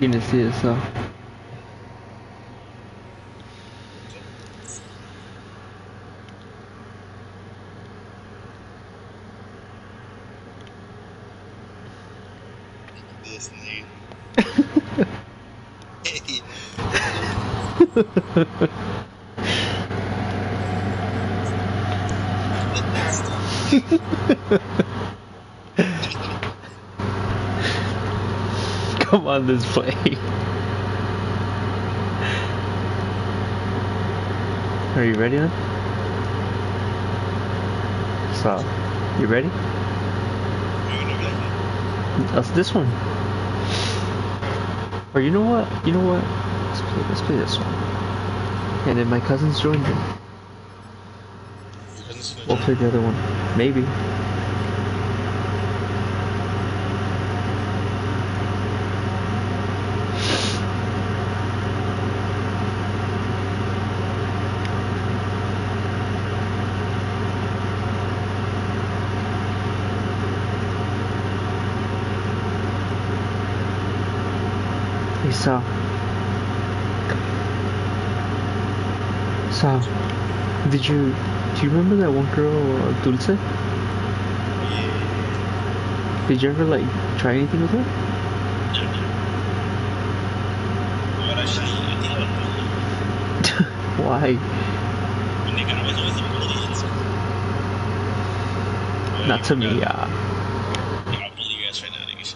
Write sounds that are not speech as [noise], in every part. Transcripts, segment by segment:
You didn't see it, [laughs] [laughs] so. This nigga. Come on, this play. Are you ready then? So, you ready? That's this one. Or you know what? You know what? Let's play, let's play this one. And then my cousins joined in. We'll play the other one. Maybe. Sal. Sal, did you do you remember that one girl, uh, Dulce? Did you ever like try anything with her? [laughs] Why? Not to me, yeah. Nigga.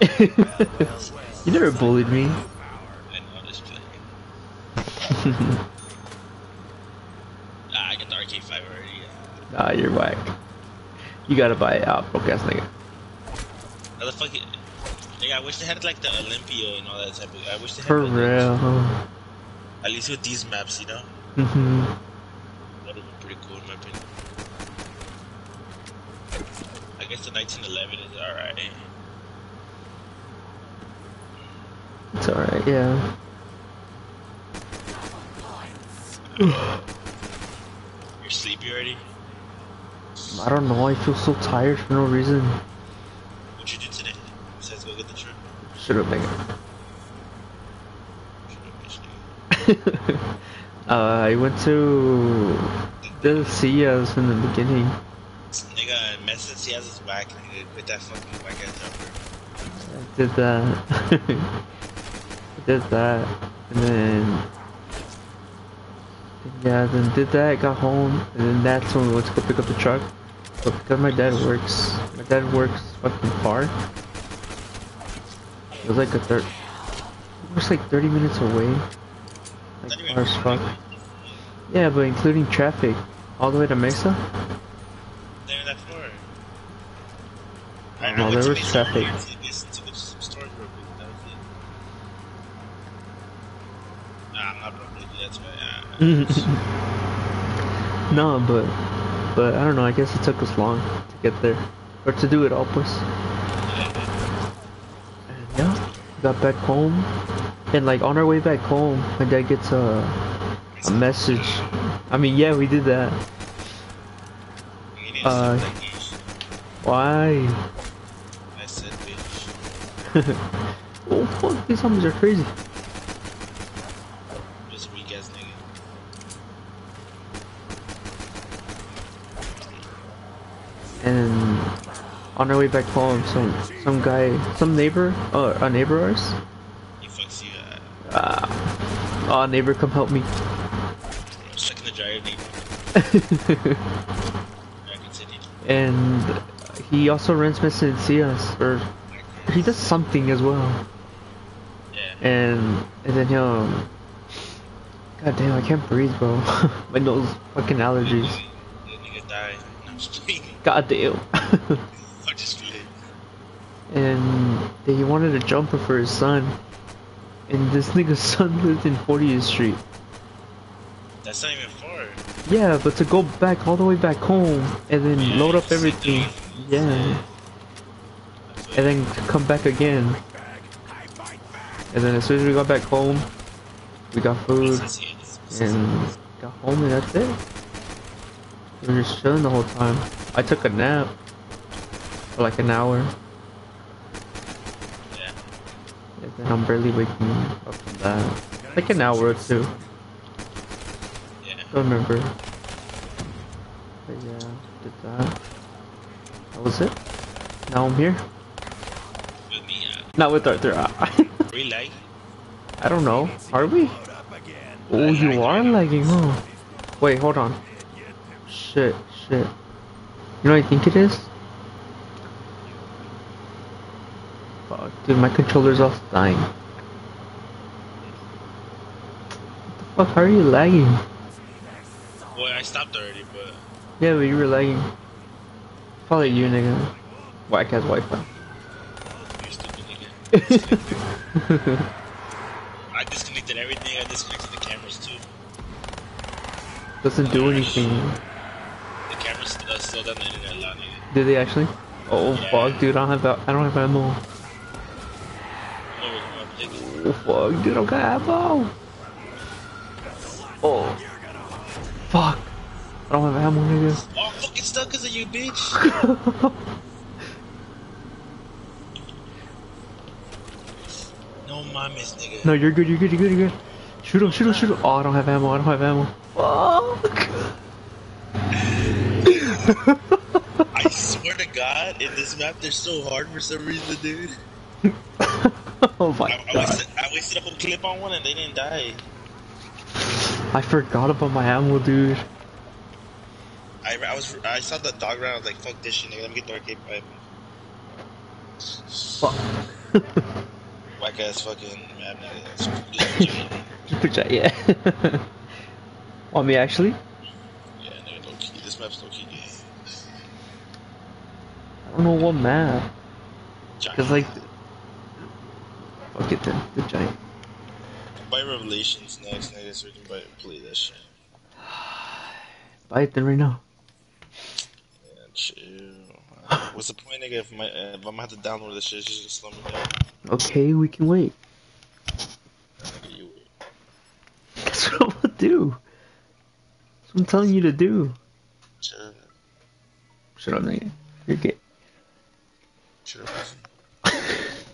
[laughs] you never bullied me. I know, I'm just playing. [laughs] Ah, I got the RK5 already. Yeah. Nah, you're whack. You gotta buy it out, broke ass nigga. How the fuck? Nigga, I wish they had like the Olympia and all that type of. I wish they had For those. real. At least with these maps, you know? hmm That would have been pretty cool in my opinion. I guess the 1911 is alright. It's alright, yeah. [sighs] You're sleepy already? I don't know, I feel so tired for no reason. What'd you do today? Besides go get the? Shut up, nigga. Shut up, bitch, uh, I went to the Cias in the beginning. Nigga, Messi he has his whack. Nigga, quit that fucking whack ass. I did that. [laughs] I did that. And then... Yeah, then did that, got home, and then that's when we went to go pick up the truck. But because my dad works, my dad works fucking far. It was like a third, it was like 30 minutes away. Like far as fuck. Yeah, but including traffic, all the way to Mesa. They're that far. I no, went there was traffic. earlier To get to go to some stores real quick. That was it. Nah, I'm not broke. nigga, That's right. Ah. [laughs] no, but but I don't know. I guess it took us long to get there, or to do it all, plus. And yeah, got back home, and like on our way back home, my dad gets a a message. I mean, yeah, we did that. You need to Uh, bitch. Why? I said bitch. [laughs] Oh fuck, these zombies are crazy. Just weak ass nigga. And on our way back home, some some guy, some neighbor, uh, a neighbor of ours, He fucks you. Uh, uh, neighbor, come help me. stuck in the dryer, [laughs] continue. and he also rents Messencias, or he does something as well. Yeah. And and then he'll, god damn, I can't breathe, bro. [laughs] My nose, fucking allergies. The nigga died. I'm just playing. God damn. [laughs] I'm just playing. and he wanted a jumper for his son, and this nigga's [laughs] son lived in 40th Street. That's not even far. Yeah, but to go back all the way back home and then Yeah, load up everything, yeah, and then come back again. And then as soon as we got back home, we got food and got home and that's it. We were just chilling the whole time. I took a nap for like an hour. Yeah. And then I'm barely waking up from that. Like an hour or two. Yeah. Don't remember. But yeah, did that. That was it. Now I'm here. With me, uh, Not with Arthur. [laughs] relay. I don't know. Are we? Oh, you are lagging, huh? Wait, hold on. Shit, shit. You know what I think it is? Dude, my controller's off dying. What the fuck, how are you lagging? Boy, I stopped already, but Yeah, but you were lagging. Probably you, nigga. Whack ass Wi-Fi. you're stupid nigga. [laughs] I disconnected everything. I disconnected the cameras too. Doesn't do anything. The cameras uh, still down the internet a lot, nigga. Did they actually? Oh Yeah. fuck, dude, I don't have that. I don't have ammo. I'm over I'm taking- Oh fuck, dude, I don't got ammo. Oh. Fuck. I don't have ammo, nigga. Oh, I'm fucking stuck because of you, bitch. [laughs] No mames, nigga. no, you're good, you're good, you're good, you're good. Shoot him, shoot him, shoot him. Oh, I don't have ammo, I don't have ammo. Fuck. [laughs] I swear to God, in this map, they're so hard for some reason, dude. [laughs] oh my I, I, god. wasted, I wasted a whole clip on one and they didn't die. I forgot about my ammo, dude. I, I was I saw the dog round. I was like, fuck this shit, nigga. Let me get the RK5. Fuck. [laughs] Whack ass fucking map, nigga. [laughs] Super yeah. Want me actually? yeah, nigga, low key. This map's low key gay. I don't know what map. Cause like, fuck it then, the giant. Buy Revelations next, nigga, so we can buy, play this shit. [sighs] Buy it then right now. Yeah, chill. What's the point, nigga, if, my, uh, if I'm gonna have to download this shit, just slow me down. Okay, we can wait. Nigga, you wait. That's what I'm gonna do. That's what I'm telling you to do. Chill. Shut up, nigga. You're gay. Chill. You're [laughs]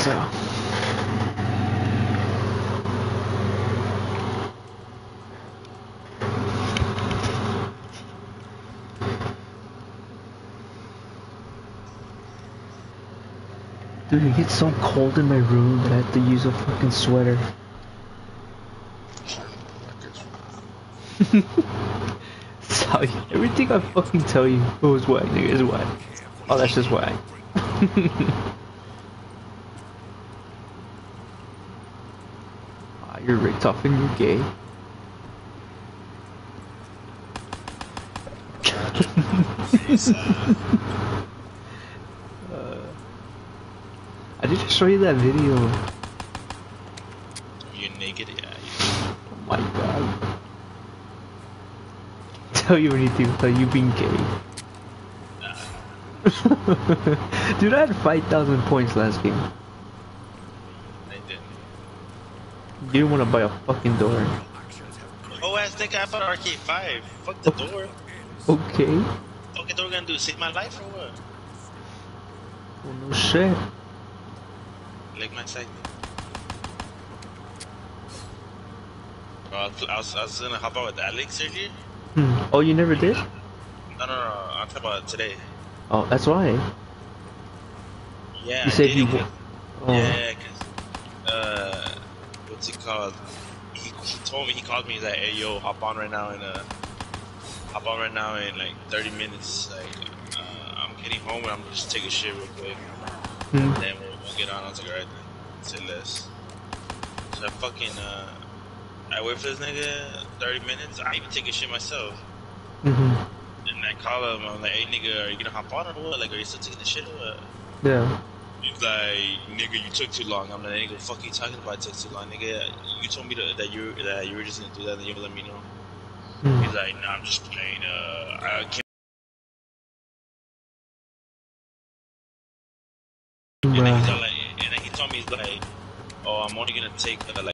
so. Dude, it gets so cold in my room that I have to use a fucking sweater. [laughs] Sorry, everything I fucking tell you oh, is whack, nigga, is whack. Oh, that's just whack. [laughs] you're ripped off and you're gay. I did just show you that video. You're naked? Yeah. Oh my god. [laughs] Tell you anything without you being gay. [laughs] Dude, I had 5,000 points last game. I didn't. You didn't want to buy a fucking door. Oh, ass nigga, I bought RK5. Fuck the door. Okay. Fucking door gonna do? Save my life or what? Well, no shit. Like my segment. Bro, I was, I was, gonna hop out with Alex earlier. Hmm. Oh, you never did? No, no, no. I'm talking about today. Oh, that's why. Yeah. You I said you. Oh. Yeah, cause uh, what's it called? He, he told me he called me he's like, hey yo, hop on right now and uh, hop on right now in like 30 minutes. Like, uh, I'm getting home and I'm just taking a shit real quick. Hmm. Then we'll, we'll get on. I was like, alright say less. So I fucking uh, I wait for this nigga 30 minutes. I even take a shit myself. Mhm. And I call him. I'm like, hey nigga, are you gonna hop on or what? Like, are you still taking the shit or what? Yeah. He's like, nigga, you took too long. I'm like, nigga, fuck you talking about? I took too long, nigga. You told me to, that you that you were just gonna do that, and you let me know. Hmm. He's like, nah, I'm just playing. Uh, I can't. And then he's like, and then he told me he's like, oh, I'm only gonna take uh, like.